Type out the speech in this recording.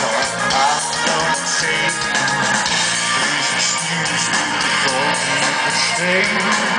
I don't see Please excuse me for the